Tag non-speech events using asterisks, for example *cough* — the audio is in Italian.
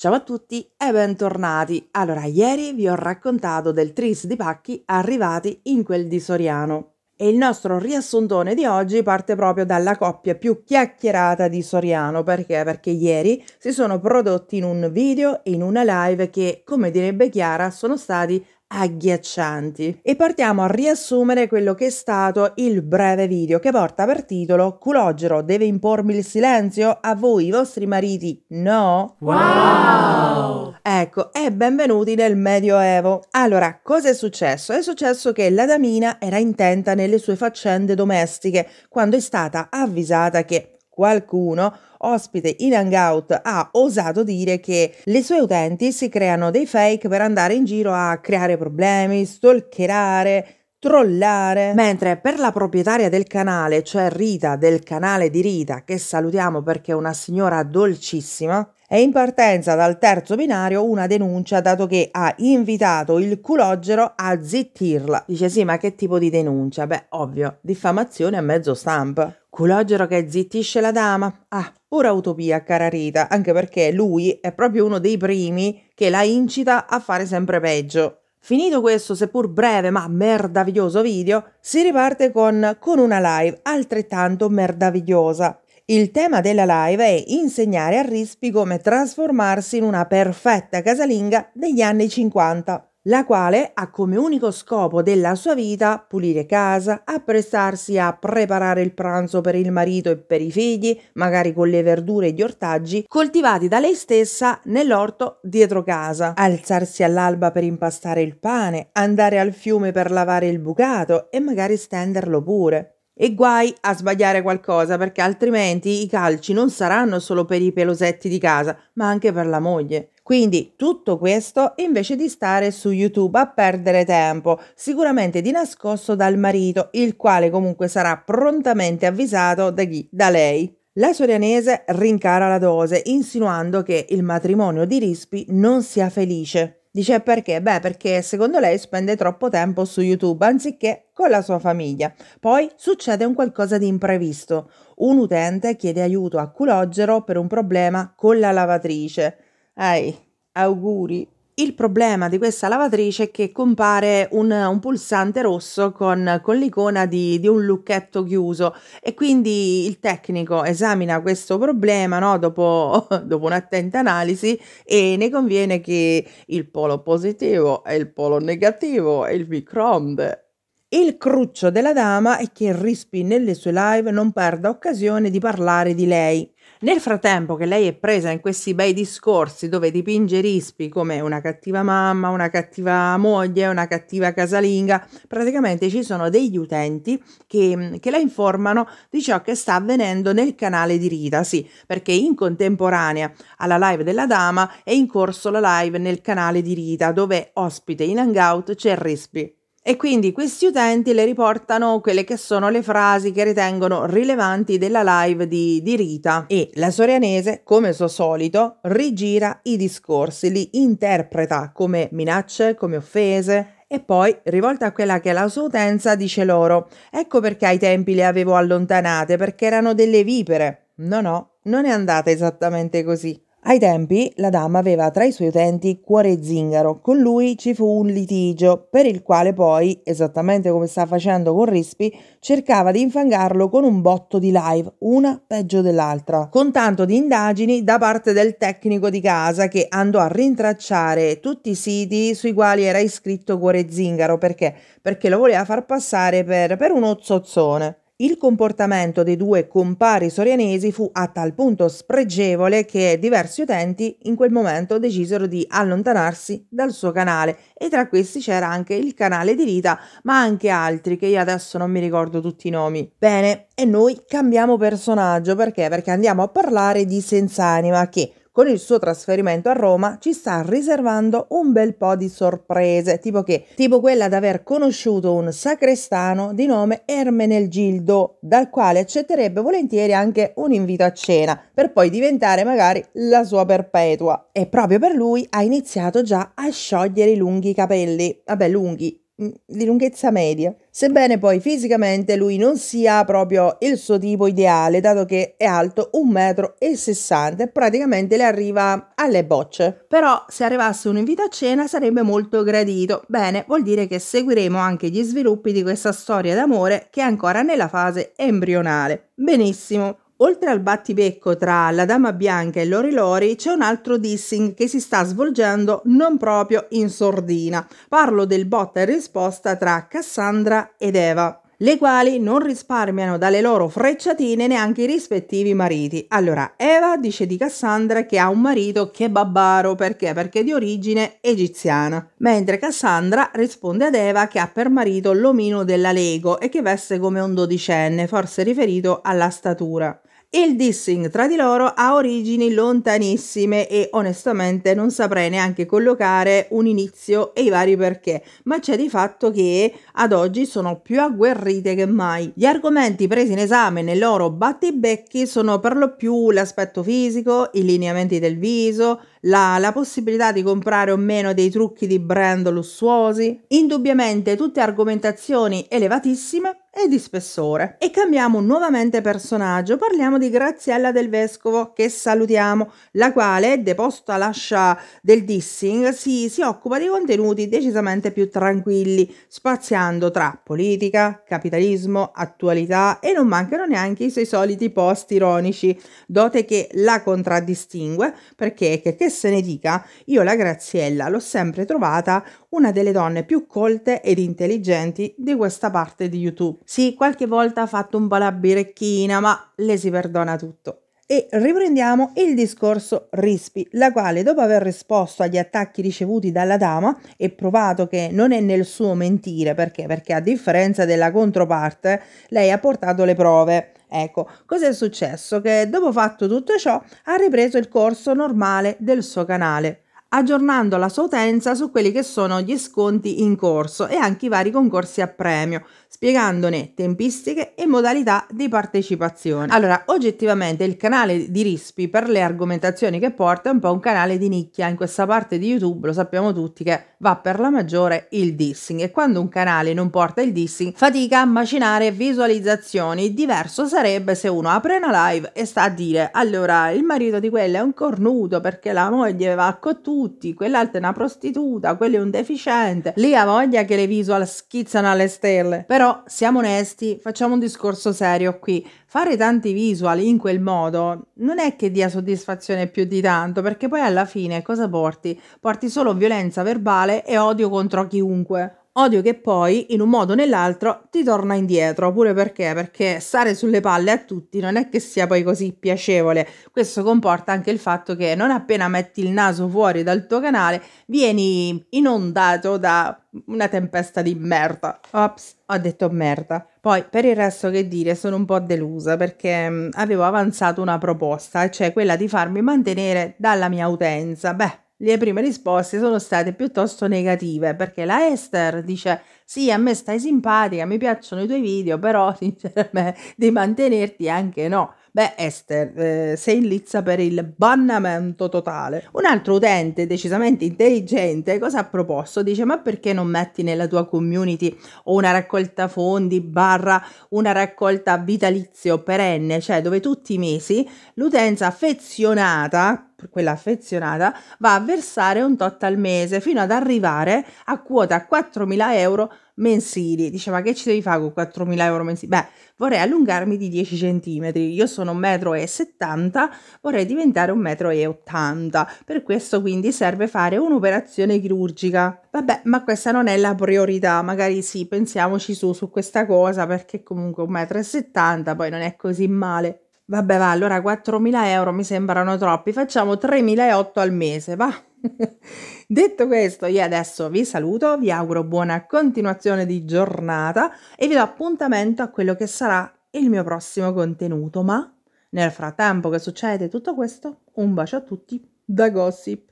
Ciao a tutti e bentornati. Allora, ieri vi ho raccontato del tris di pacchi arrivati in quel di Soriano. E il nostro riassuntone di oggi parte proprio dalla coppia più chiacchierata di Soriano. Perché? Perché ieri si sono prodotti in un video e in una live che, come direbbe Chiara, sono stati agghiaccianti. E partiamo a riassumere quello che è stato il breve video che porta per titolo Culogero deve impormi il silenzio? A voi i vostri mariti no? Wow! Ecco, e benvenuti nel Medioevo. Allora, cosa è successo? È successo che la damina era intenta nelle sue faccende domestiche quando è stata avvisata che qualcuno ospite in Hangout ha osato dire che le sue utenti si creano dei fake per andare in giro a creare problemi, stalkerare, trollare. Mentre per la proprietaria del canale, cioè Rita del canale di Rita, che salutiamo perché è una signora dolcissima, è in partenza dal terzo binario una denuncia dato che ha invitato il culogero a zittirla. Dice sì, ma che tipo di denuncia? Beh, ovvio, diffamazione a mezzo stampa. Culogero che zittisce la dama? Ah, pura utopia, cara Rita, anche perché lui è proprio uno dei primi che la incita a fare sempre peggio. Finito questo seppur breve ma meraviglioso video, si riparte con, con una live altrettanto meravigliosa. Il tema della live è insegnare a Rispi come trasformarsi in una perfetta casalinga degli anni 50 la quale ha come unico scopo della sua vita pulire casa, apprestarsi a preparare il pranzo per il marito e per i figli, magari con le verdure e gli ortaggi coltivati da lei stessa nell'orto dietro casa, alzarsi all'alba per impastare il pane, andare al fiume per lavare il bucato e magari stenderlo pure. E guai a sbagliare qualcosa perché altrimenti i calci non saranno solo per i pelosetti di casa, ma anche per la moglie. Quindi tutto questo invece di stare su YouTube a perdere tempo, sicuramente di nascosto dal marito, il quale comunque sarà prontamente avvisato da chi? Da lei. La sorianese rincara la dose, insinuando che il matrimonio di Rispi non sia felice. Dice perché? Beh, perché secondo lei spende troppo tempo su YouTube anziché con la sua famiglia. Poi succede un qualcosa di imprevisto. Un utente chiede aiuto a Culogero per un problema con la lavatrice. Ehi, auguri. Il problema di questa lavatrice è che compare un, un pulsante rosso con, con l'icona di, di, un lucchetto chiuso e quindi il tecnico esamina questo problema no? dopo, *laughs* dopo un'attenta analisi e ne conviene che il polo positivo e il polo negativo è il microonde. Il cruccio della dama è che Rispi nelle sue live non perda occasione di parlare di lei nel frattempo che lei è presa in questi bei discorsi dove dipinge Rispi come una cattiva mamma, una cattiva moglie, una cattiva casalinga, praticamente ci sono degli utenti che, che la informano di ciò che sta avvenendo nel canale di Rita, sì, perché in contemporanea alla live della dama è in corso la live nel canale di Rita dove ospite in hangout c'è Rispi. E quindi questi utenti le riportano quelle che sono le frasi che ritengono rilevanti della live di, di Rita e la sorianese, come suo solito, rigira i discorsi, li interpreta come minacce, come offese e poi, rivolta a quella che è la sua utenza, dice loro: Ecco perché ai tempi le avevo allontanate, perché erano delle vipere. No, no, non è andata esattamente così. Ai tempi la dama aveva tra i suoi utenti Cuore Zingaro, con lui ci fu un litigio, per il quale poi, esattamente come sta facendo con Rispi, cercava di infangarlo con un botto di live, una peggio dell'altra, con tanto di indagini da parte del tecnico di casa che andò a rintracciare tutti i siti sui quali era iscritto Cuore Zingaro, perché? Perché lo voleva far passare per, per uno zozzone. Il comportamento dei due compari sorianesi fu a tal punto spregevole che diversi utenti in quel momento decisero di allontanarsi dal suo canale e tra questi c'era anche il canale di Rita, ma anche altri che io adesso non mi ricordo tutti i nomi. Bene, e noi cambiamo personaggio perché? Perché andiamo a parlare di Senz'anima che con il suo trasferimento a Roma ci sta riservando un bel po' di sorprese, tipo che, tipo quella d'aver conosciuto un sacrestano di nome Ermenegildo, dal quale accetterebbe volentieri anche un invito a cena, per poi diventare magari la sua perpetua. E proprio per lui ha iniziato già a sciogliere i lunghi capelli, vabbè lunghi, di lunghezza media. Sebbene poi fisicamente lui non sia proprio il suo tipo ideale, dato che è alto 1,60 m e praticamente le arriva alle bocce. Però se arrivasse un invito a cena sarebbe molto gradito. Bene, vuol dire che seguiremo anche gli sviluppi di questa storia d'amore che è ancora nella fase embrionale. Benissimo. Oltre al battibecco tra la Dama Bianca e Lori Lori, c'è un altro dissing che si sta svolgendo non proprio in sordina. Parlo del botta e risposta tra Cassandra ed Eva le quali non risparmiano dalle loro frecciatine neanche i rispettivi mariti. Allora, Eva dice di Cassandra che ha un marito che è babbaro, perché? Perché di origine egiziana, mentre Cassandra risponde ad Eva che ha per marito l'omino della Lego e che veste come un dodicenne, forse riferito alla statura. Il dissing tra di loro ha origini lontanissime e onestamente non saprei neanche collocare un inizio e i vari perché, ma c'è di fatto che ad oggi sono più agguerrite che mai. Gli argomenti presi in esame nei loro battibecchi sono per lo più l'aspetto fisico, i lineamenti del viso, la, la, possibilità di comprare o meno dei trucchi di brand lussuosi, indubbiamente tutte argomentazioni elevatissime e di spessore. E cambiamo nuovamente personaggio, parliamo di Graziella del Vescovo, che salutiamo, la quale, deposta l'ascia del dissing, si, si occupa di contenuti decisamente più tranquilli, spaziando tra politica, capitalismo, attualità e non mancano neanche i suoi soliti post ironici, dote che la contraddistingue perché, che, che se ne dica, io la Graziella l'ho sempre trovata una delle donne più colte ed intelligenti di questa parte di YouTube. Sì, qualche volta ha fatto un po' la birecchina, ma le si perdona tutto. E riprendiamo il discorso Rispi, la quale dopo aver risposto agli attacchi ricevuti dalla dama e provato che non è nel suo mentire, perché? Perché a differenza della controparte, lei ha portato le prove. Ecco, cos'è successo? Che dopo fatto tutto ciò ha ripreso il corso normale del suo canale aggiornando la sua utenza su quelli che sono gli sconti in corso e anche i vari concorsi a premio, spiegandone tempistiche e modalità di partecipazione. Allora, oggettivamente il canale di Rispi per le argomentazioni che porta è un po' un canale di nicchia, in questa parte di YouTube lo sappiamo tutti che va per la maggiore il dissing. E quando un canale non porta il dissing fatica a macinare visualizzazioni, diverso sarebbe se uno apre una live e sta a dire allora il marito di quella è un cornuto perché la moglie va a cottura tutti, quell'altra è una prostituta, quello è un deficiente. Lì ha voglia che le visual schizzano alle stelle. Però siamo onesti, facciamo un discorso serio qui. Fare tanti visual in quel modo non è che dia soddisfazione più di tanto, perché poi alla fine cosa porti? Porti solo violenza verbale e odio contro chiunque. Odio che poi, in un modo o nell'altro, ti torna indietro, pure perché? Perché stare sulle palle a tutti non è che sia poi così piacevole. Questo comporta anche il fatto che non appena metti il naso fuori dal tuo canale, vieni inondato da una tempesta di merda. Ops, ho detto merda. Poi, per il resto che dire, sono un po' delusa perché mh, avevo avanzato una proposta, cioè quella di farmi mantenere dalla mia utenza. Beh, le prime risposte sono state piuttosto negative perché la Esther dice sì, a me stai simpatica, mi piacciono i tuoi video, però *laughs* sinceramente di mantenerti anche no. Beh, Esther, eh, sei lizza per il bannamento totale. Un altro utente decisamente intelligente cosa ha proposto? Dice: Ma perché non metti nella tua community o una raccolta fondi barra una raccolta vitalizio perenne, cioè dove tutti i mesi l'utenza affezionata quella affezionata, va a versare un tot al mese fino ad arrivare a quota 4.000 euro mensili. Dice, ma che ci devi fare con 4.000 euro mensili? Beh, vorrei allungarmi di 10 centimetri. Io sono 1,70 m, vorrei diventare 1,80 m. Per questo quindi serve fare un'operazione chirurgica. Vabbè, ma questa non è la priorità. Magari sì, pensiamoci su, su questa cosa, perché comunque 1,70 m poi non è così male. Vabbè, va, allora 4.000 euro mi sembrano troppi, facciamo 3.008 al mese, va? *laughs* Detto questo, io adesso vi saluto, vi auguro buona continuazione di giornata e vi do appuntamento a quello che sarà il mio prossimo contenuto, ma nel frattempo che succede tutto questo, un bacio a tutti da Gossip.